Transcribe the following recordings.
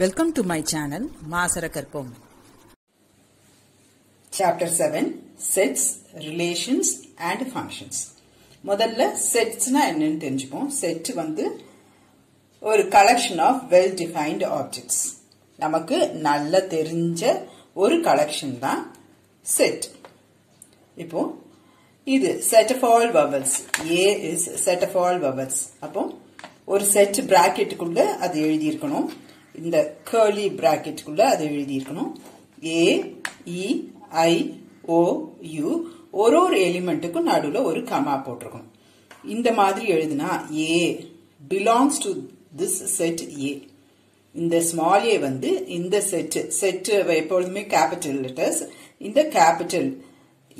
Welcome to my channel மாசர கற்போம் chapter seven sets relations and functions முதல்ல செட்ஸ்னா என்னன்னு தெரிஞ்சுப்போம். செட் வந்து ஒரு collection of well defined objects நமக்கு நல்ல தெரிஞ்ச ஒரு கலெக்ஷன் தான் செட் இப்போ இது set of all vowels A is set of all vowels அப்போ ஒரு செட் பிராக்கெட்டுக்குள்ள அது எழுதியிருக்கணும். இந்த கேர்லி பிராக்கெட்டுக்குள்ள அதை எழுதியிருக்கணும். ஏ இ ஐ ஓ ஒரு ஒரு எலிமெண்ட்டுக்கும் நடுவில் ஒரு கமா போட்டிருக்கணும். இந்த மாதிரி எழுதுனா A belongs to this set A இந்த ஸ்மால் ஏ வந்து இந்த செட் செட் எப்பொழுதுமே கேபிட்டல் லெட்டர்ஸ் இந்த கேபிட்டல்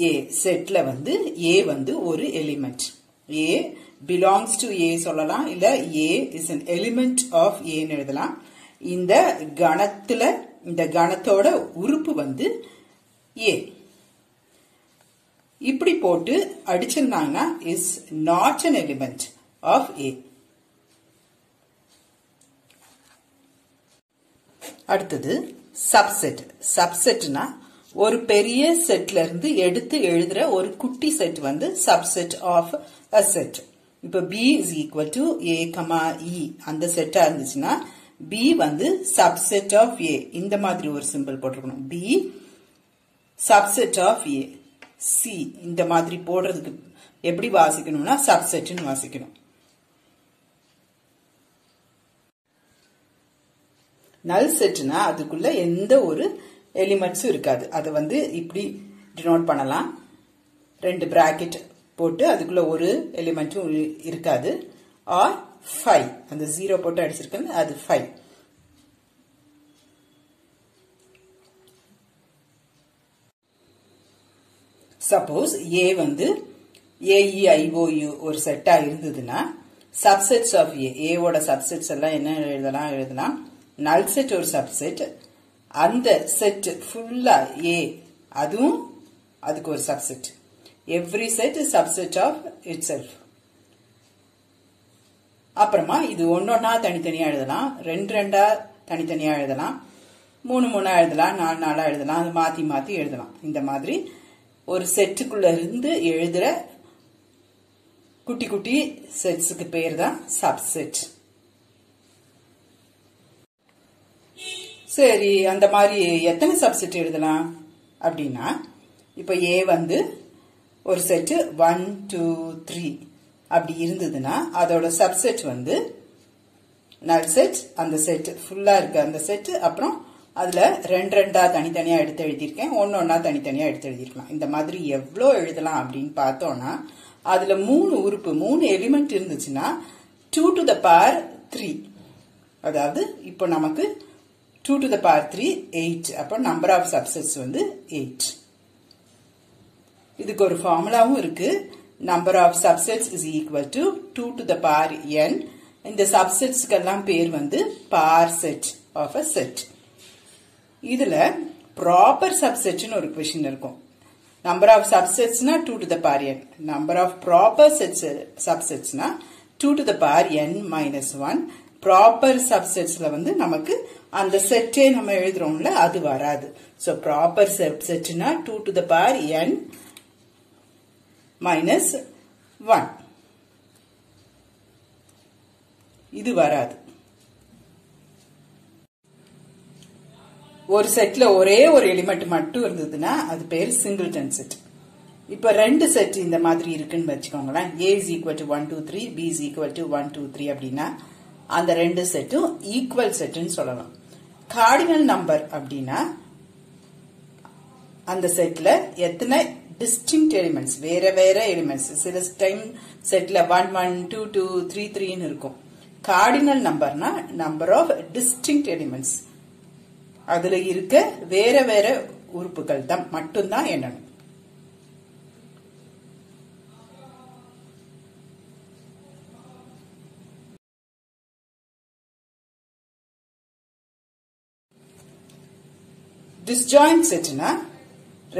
ஏ செட்ல வந்து ஏ வந்து ஒரு element A belongs to A சொல்லலாம் இல்ல A is an element of ஏன்னு எழுதலாம். இந்த கணத்துல இந்த கணத்தோட உறுப்பு வந்து ஏ இப்படி போட்டு அடிச்சிருந்தாங்கன்னா is not an element of A அடுத்தது சப்செட் சப்செட்னா ஒரு பெரிய செட்ல இருந்து எடுத்து எழுதுற ஒரு குட்டி செட் வந்து சப்செட் ஆஃப் அ செட் இப்ப B is equal to A comma E அந்த செட்டா இருந்துச்சுன்னா பி வந்து சப்செட் ஆஃப் ஏ இந்த மாதிரி ஒரு சிம்பிள் போட்டிருக்கணும். B subset of A C இந்த மாதிரி போடுறதுக்கு எப்படி வாசிக்கணும்னா சப்செட்னு வாசிக்கணும். நல் செட்னா அதுக்குள்ள எந்த ஒரு எலிமெண்ட்ஸும் இருக்காது. அதை வந்து இப்படி டினோட் பண்ணலாம். ரெண்டு பிராக்கெட் போட்டு அதுக்குள்ள ஒரு எலிமெண்ட்டும் இருக்காது. ஆர் ஃபைவ் அந்த ஜீரோ போட்டு அடிச்சிருக்கேன் அது ஃபைவ் சப்போஸ் ஏ வந்து ஏஇஐஓயு ஒரு செட்டா இருந்ததுன்னா சப்செட்ஸ் ஆஃப் ஏ ஏவோட சப்செட்ஸ் எல்லாம் என்ன எழுதலாம்? எழுதலாம். நல் செட் ஒரு சப்செட் அந்த செட் ஃபுல்லா ஏ அதுவும் அதுக்கு ஒரு subset every set subset of itself அப்புறமா இது ஒன்னொன்னா தனித்தனியா எழுதலாம். ரெண்டு ரெண்டா தனித்தனியா எழுதலாம். மூணு மூணா எழுதலாம். நாலு நாளா எழுதலாம். அது மாத்தி மாத்தி எழுதலாம். இந்த மாதிரி ஒரு செட்டுக்குள்ள இருந்து எழுதுற குட்டி குட்டி செட்ஸுக்கு பேர் தான் சப்செட். சரி அந்த மாதிரி எத்தனை சப்செட் எழுதலாம்? அப்படின்னா இப்ப ஏ வந்து ஒரு செட்டு ஒன் டூ த்ரீ அப்படி இருந்ததுன்னா அதோட சப்செட் வந்து நல் செட் அந்த செட் ஃபுல்லா இருக்கு அந்த செட் அப்புறம் அதுல ரெண்டு ரெண்டா தனித்தனியா எடுத்து எழுதியிருக்கேன். ஒன்னு ஒன்னா தனித்தனியா எடுத்து எழுதியிருக்கலாம். இந்த மாதிரி எவ்வளோ எழுதலாம் அப்படின்னு பார்த்தோம்னா அதுல மூணு உறுப்பு மூணு எலிமெண்ட் இருந்துச்சுன்னா two to the power three அதாவது இப்போ நமக்கு two to the power three eight அப்போ நம்பர் ஆஃப் சப்செட்ஸ் வந்து எயிட் இதுக்கு ஒரு ஃபார்முலாவும் இருக்கு. Number of subsets is equal to two to the power n இந்த சப்செட்ஸ்க்கெல்லாம் பேர் வந்து power set of a set இதில் ப்ராப்பர் சப்செட்னு ஒரு கொஷின் இருக்கும் number of சப்செட்ஸ்னா two to the power n number of proper sets சப்செட்ஸ்னா two to the power n minus one proper சப்செட்ஸில் வந்து நமக்கு அந்த செட்டே நம்ம எழுதுறோம்ல அது வராது. So proper சப்செட்னா two to the power n minus one இது வராது. ஒரு செட்ல ஒரே ஒரு எலிமெண்ட் மட்டும் இருந்ததுன்னா அது பேர் சிங்கிள்டன் செட் இப்ப ரெண்டு செட் இந்த மாதிரி இருக்குன்னு வச்சுக்கோங்களேன். A is equal to one two three B is equal to one two three அப்படின்னா அந்த ரெண்டு செட்டும் ஈக்குவல் செட்டுன்னு சொல்லலாம். கார்டினல் நம்பர் அப்படின்னா அந்த செட்ல எத்தனை டிஸ்டிங்க் எலிமெண்ட்ஸ் வேற வேற எலிமெண்ட்ஸ் சில டைம் செட்ல one one two two three த்ரீன்னு இருக்கும். கார்டினல் நம்பர்னா நம்பர் ஆஃப் டிஸ்டிங்க் எலிமெண்ட்ஸ் அதுல இருக்க வேற வேற உறுப்புகள் தான். மட்டும்தான் எண்ணணும். டிஸ்ஜாயிண்ட் செட்னா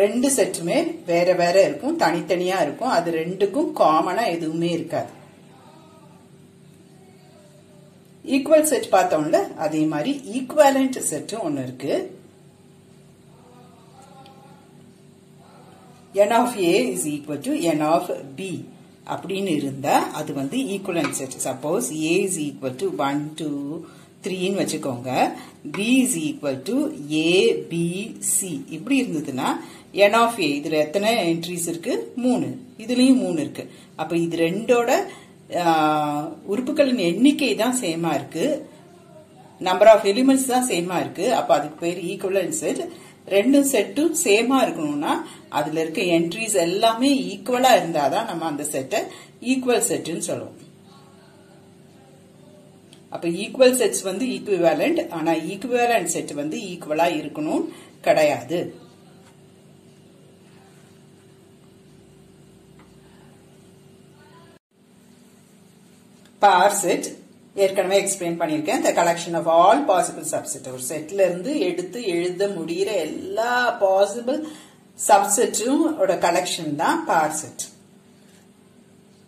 ரெண்டு செட்டுமே வேற வேற இருக்கும் தனித்தனியா இருக்கும். அது ரெண்டுக்கும் காமனா எதுவுமே இருக்காது. ஈக்குவல் செட் பார்த்தோம்ல அதே மாதிரி ஈக்குவலண்ட் செட்டும் ஒன்று இருக்கு. N of A is equal to n of B அப்படின்னு இருந்தா அது வந்து equivalent set suppose A is equal to one two த்ரீன்னு வச்சுக்கோங்க. B is equal to ABC இப்படி இருந்ததுன்னா என் ஆஃப் ஏ இதுல எத்தனை என்ட்ரிஸ் இருக்கு? மூணு. இதுலயும் மூணு இருக்கு. அப்ப இது ரெண்டோட உறுப்புகளின் எண்ணிக்கை தான் சேமா இருக்கு. நம்பர் ஆஃப் எலிமெண்ட்ஸ் தான் சேமா இருக்கு. அப்ப அதுக்கு பேர் ஈக்குவலன் செட் ரெண்டு செட்டும் சேமா இருக்கணும்னா அதுல இருக்க என்ட்ரிஸ் எல்லாமே ஈக்குவலா இருந்தாதான் நம்ம அந்த செட்டை ஈக்குவல் செட்டுன்னு சொல்லுவோம். அப்போ ஈக்குவல் செட்ஸ் வந்து ஈக்குவேலண்ட் ஆனால் ஈக்குவேலண்ட் செட் வந்து ஈக்குவலாக இருக்கணும் கிடையாது. பார் செட் ஏற்கனவே எக்ஸ்பிளைன் பண்ணியிருக்கேன். The collection of all possible subset ஒரு செட்ல இருந்து எடுத்து எழுத முடியிற எல்லா பாசிபிள் சப்செட்டும் கலெக்ஷன் தான் பார் செட்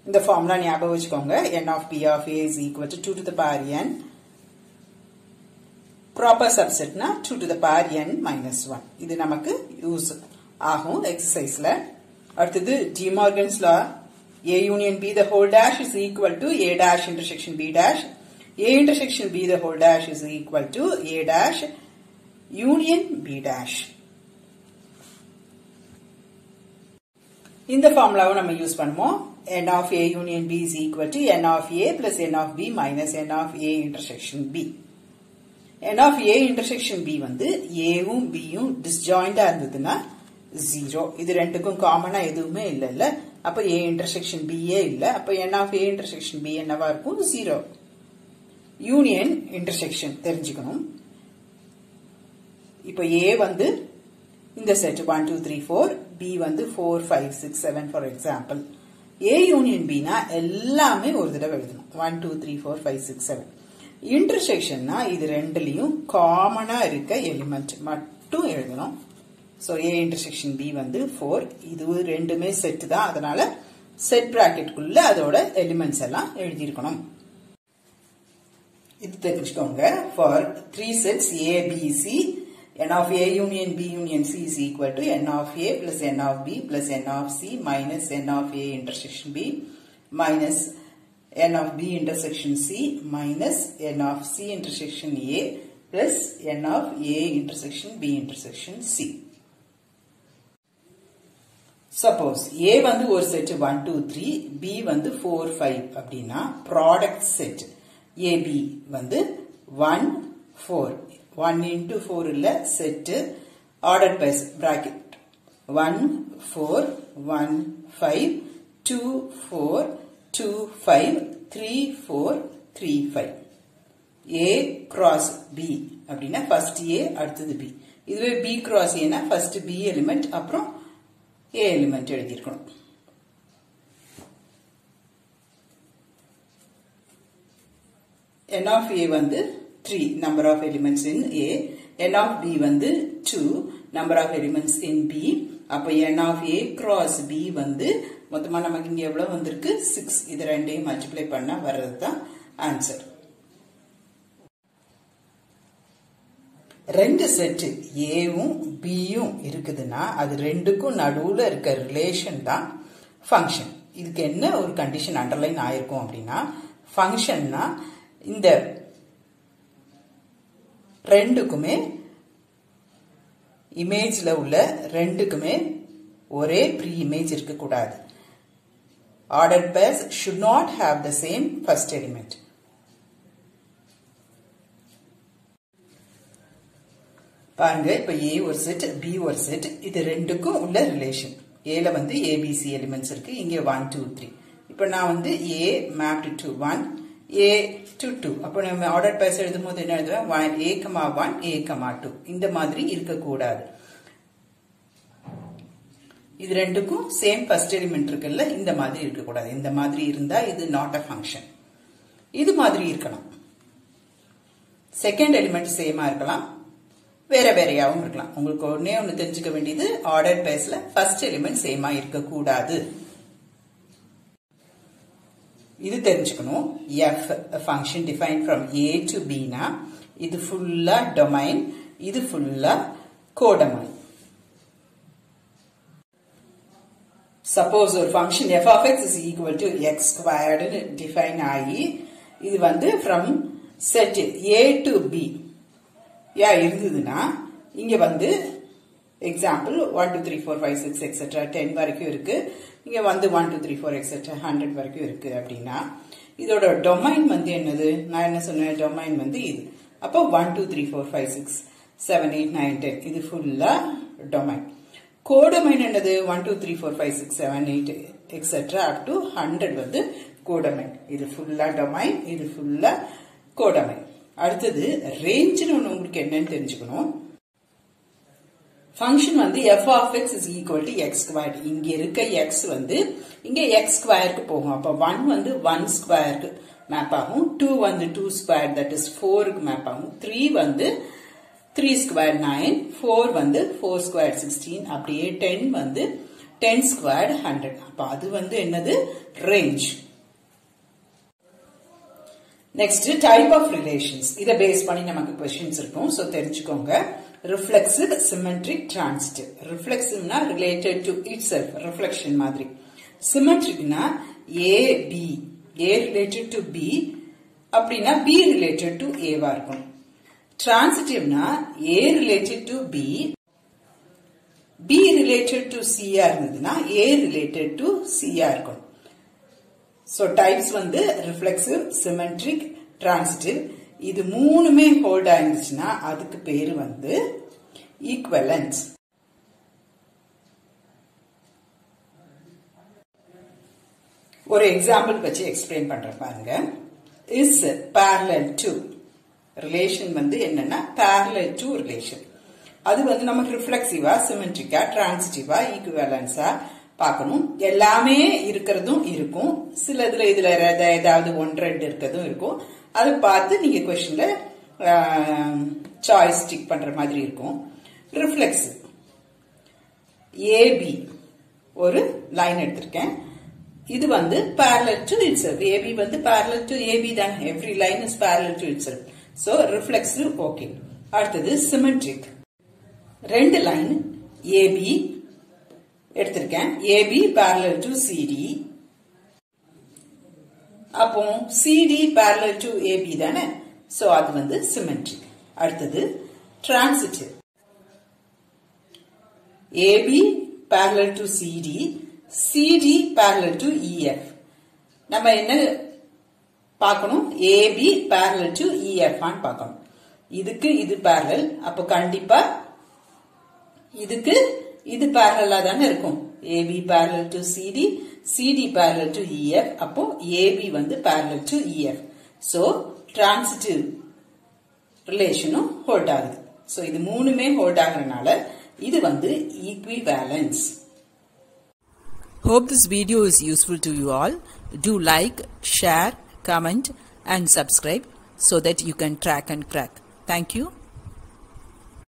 இந்த ஃபார்முலா ஞாபகம் வச்சுக்கோங்க n of P of A is equal to two to the power n proper சப்செட்னா two to the power n minus one இது நமக்கு யூஸ் ஆகும் எக்ஸசைஸில் அடுத்தது De Morgan's law A union B the whole dash is equal to A dash intersection B dash A intersection B the whole dash is equal to A dash union B dash இந்த ஃபார்முலாவை நம்ம use பண்ணுவோம். N of a union b is equal to n of a plus n of b minus n of a intersection b. N of a intersection b வந்து aவும் bயும் disjoint இருந்ததுன்னா zero இது ரெண்டுக்கும் காமனா எதுவுமே இல்ல இல்ல அப்ப a intersection b ஏ இல்ல. அப்ப n of a intersection b என்னவா இருக்கும்? ஜீரோ யூனியன் இன்டர்செக்ஷன் தெரிஞ்சுக்கணும். இப்போ a வந்து இந்த set one two three four B வந்து four five six seven for example A union பினா எல்லாமே ஒரு தடவை எழுதணும். One two three four five six seven இன்டர்செக்ஷன்னா இது ரெண்டுலயும் காமனாக இருக்க எலிமெண்ட் மட்டும் எழுதணும். ஸோ ஏ இன்டர்செக்ஷன் பி வந்து ஃபோர் இது ரெண்டுமே செட்டு தான். அதனால செட் பிராக்கெட்டுக்குள்ள அதோட எலிமெண்ட்ஸ் எல்லாம் எழுதியிருக்கணும். இது தெரிஞ்சுக்கோங்க. For three sets ABC n of a union b union c is equal to n of a plus n of b plus n of c minus n of a intersection b minus n of b intersection c minus n of c intersection a plus n of a intersection b intersection c suppose A வந்து ஒரு set one two three B வந்து four five அப்படின்னா product set AB வந்து one four one into four இல்ல set order pairs bracket. One four one five two four two five three four three five A cross B அப்படின்னா first A அடுத்தது B இதுவே B A ஏனா first B element அப்புறம் A element எழுதியிருக்கணும். N of a வந்து 3 number of elements in a n of b வந்து 2 number of elements in b. அப்ப n of a cross b வந்து மொத்தமா நமக்கு இங்க எவ்வளவு வந்திருக்கு? 6 இது ரெண்டையும் மல்டிப்ளை பண்ணா வர்றது தான் ஆன்சர் ரெண்டு செட்டு ஏவும் பியும் இருக்குதுன்னா அது ரெண்டுக்கும் நடுவுல இருக்க ரிலேஷன் தான் ஃபங்க்ஷன் இதுக்கு என்ன ஒரு கண்டிஷன் அண்டர்லைன் ஆயிருக்கும் அப்படின்னா ஃபங்க்ஷன்னா இந்த ரெண்டுக்குமே இமேஜில் உள்ள ரெண்டுக்குமே ஒரே ப்ரீ இமேஜ் இருக்கக்கூடாது. Order pairs should not have the same first element பாருங்க இப்ப ஏ ஒரு செட் பி ஒரு செட் இது ரெண்டுக்கும் உள்ள ரிலேஷன் ஏல வந்து ஏபிசி எலிமெண்ட்ஸ் இருக்கு. இங்கே ஒன் டூ த்ரீ இப்ப நான் வந்து A mapped to one A to two அப்போ நம்ம ஆர்டர் பேஸ் எழுதும் போது என்ன எழுதுவேன்? A comma one A comma two இந்த மாதிரி இருக்கக்கூடாது. இது ரெண்டுக்கும் சேம் ஃபர்ஸ்ட் எலிமெண்ட் இருக்குல்ல இந்த மாதிரி இருக்கக்கூடாது. இந்த மாதிரி இருந்தா இது நாட் அ ஃபங்க்ஷன் இது மாதிரி இருக்கணும் செகண்ட் எலிமெண்ட் சேமா இருக்கலாம். வேற வேறையாகவும் இருக்கலாம். உங்களுக்கு ஒன்னே ஒன்னு தெரிஞ்சுக்க வேண்டியது ஆர்டர் பேஸ்ல ஃபர்ஸ்ட் எலிமெண்ட் சேமா இருக்கக்கூடாது. இது தெரிஞ்சுக்கணும். F function define from A to பினா இது ஃபுல்லா டொமைன் இது ஃபுல்லா கோடமைன் சப்போஸ் ஒரு function F of X is equal to X ஸ்கொயர்டுன்னு define ஆகி இது வந்து from set A to B யா இருந்ததுன்னா இங்க வந்து example one two three four five six etcetera ten வரைக்கும் இருக்கு. இங்கே வந்து one two three four etcetera hundred வரைக்கும் இருக்கு அப்படின்னா இதோட டொமைன் வந்து என்னது? நான் என்ன சொன்னேன்? டொமைன் வந்து இது. அப்போ one two three four five six seven eight nine ten இது ஃபுல்லாக டொமைன் கோடமைன் என்னது? One two three four five six seven eight etcetera up to hundred வந்து கோடமைன் இது ஃபுல்லாக டொமைன் இது ஃபுல்லாக கோடமைன் அடுத்தது ரேஞ்சுன்னு ஒன்று உங்களுக்கு என்னன்னு தெரிஞ்சுக்கணும். ஃபங்க்ஷன் வந்து F of X is equal to X square இங்க இருக்க எக்ஸ் வந்து இங்கே எக்ஸ் ஸ்கொயருக்கு போகும். அப்போ ஒன் வந்து ஒன் ஸ்கொயருக்கு மேப் ஆகும். டூ வந்து டூ ஸ்கொயர் தட் இஸ் ஃபோருக்கு மேப் ஆகும். த்ரீ வந்து த்ரீ ஸ்கொயர் நைன் ஃபோர் வந்து ஃபோர் ஸ்கொயர் சிக்ஸ்டீன் அப்படியே டென் வந்து டென் ஸ்கொயர் ஹண்ட்ரட் அப்போ அது வந்து என்னது? Range next type of relations இதை பேஸ் பண்ணி நமக்கு கொஸ்டின்ஸ் இருக்கும். ஸோ தெரிஞ்சுக்கோங்க. ரிஃப்ளெக்சிவ் சிமெட்ரிக் டிரான்சிட்டிவ் ரிஃப்ளெக்சிவ்னா related to itself reflection மாதிரி. சிமெட்ரிக்னா A B A related to B அப்படின்னா பி ரிலேட்டட் டு ஏவா இருக்கும். டிரான்சிட்டிவ்னா A related to B B related to சியா இருந்ததுன்னா ஏ ரிலேட்டட் டு சியா இருக்கும். ஸோ டைப்ஸ் வந்து ரிஃப்ளெக்சிவ் சிமெட்ரிக் டிரான்சிட்டிவ் இது மூணுமே ஹோல்ட் ஆயிருந்துச்சுன்னா அதுக்கு பேரு வந்து ஈக்குவலன்ஸ் ஒரு எக்ஸாம்பிள் வச்சு எக்ஸ்பிளைன் பண்ற பாருங்க. இஸ் பேரலல் டு ரிலேஷன் வந்து என்னன்னா பேரலல் டு ரிலேஷன் அது வந்து நமக்கு ரிஃப்ளெக்சிவா சிமெட்ரிக்கா டிரான்சிட்டிவா ஈக்குவலன்ஸா பார்க்கணும். எல்லாமே இருக்கிறதும் இருக்கும். சில இதுல இதுல ஏதாவது ஒன்று ரெண்டு இருக்கிறதும் இருக்கும். அதை பார்த்து நீங்கள் கொஷனில் சாய்ஸ் டிக் பண்ணுற மாதிரி இருக்கும். ரிஃப்ளெக்ஸ் ஏபி ஒரு லைன் எடுத்திருக்கேன். இது வந்து parallel to it itself AB வந்து parallel டு ஏபி தான். Every line is parallel to it itself so reflex okay அடுத்தது சிமெட்ரிக் ரெண்டு லைன் ஏபி எடுத்திருக்கேன். ஏபி பேரலர் டு சிடி அப்போ சிடி parallel to ஏபி தானே சோ அது வந்து symmetric அடுத்தது transitive AB parallel to CD, CD parallel to EF. நம்ம என்ன பார்க்கணும் AB parallel to EF ஆன்னு பார்க்கணும் இதுக்கு இது parallel அப்போ கண்டிப்பா இதுக்கு இது parallel தானே இருக்கும் AB parallel to CD, CD parallel to EF அப்போ AB வந்து parallel to EF. So transitive ரிலேஷனும் hold ஆகுது ஸோ இது மூணுமே ஹோல்ட் ஆகுறதுனால இது வந்து ஈக்விவேலன்ஸ் Hope this video is useful to you all. Do like, share, comment and subscribe so that you can track and crack. Thank you.